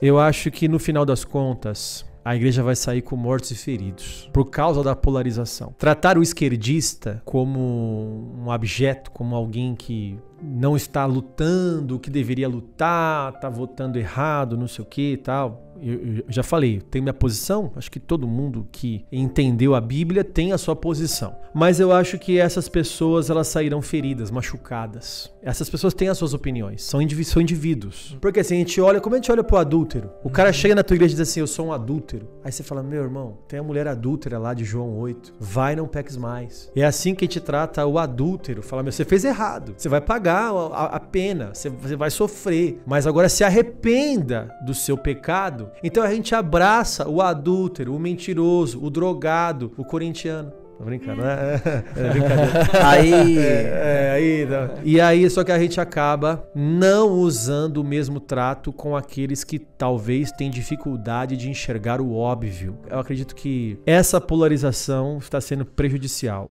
Eu acho que no final das contas, a igreja vai sair com mortos e feridos por causa da polarização. Tratar o esquerdista como um abjeto, como alguém que não está lutando o que deveria lutar, está votando errado, não sei o que e tal. Eu, eu, já falei, tenho minha posição. Acho que todo mundo que entendeu a Bíblia tem a sua posição. Mas eu acho que essas pessoas elas sairão feridas, machucadas. Essas pessoas têm as suas opiniões, são, indiví são indivíduos. Porque assim, a gente olha, como a gente olha pro adúltero? O cara chega na tua igreja e diz assim: Eu sou um adúltero. Aí você fala: Meu irmão, tem a mulher adúltera lá de João 8. Vai, não peques mais. E é assim que a gente trata o adúltero. Fala: Meu, você fez errado. Você vai pagar a, a pena, você, você vai sofrer. Mas agora se arrependa do seu pecado então a gente abraça o adúltero, o mentiroso, o drogado, o corintiano. Tô brincando, né? É, brincadeira. aí. É, é, aí não. E aí, só que a gente acaba não usando o mesmo trato com aqueles que talvez têm dificuldade de enxergar o óbvio. Eu acredito que essa polarização está sendo prejudicial.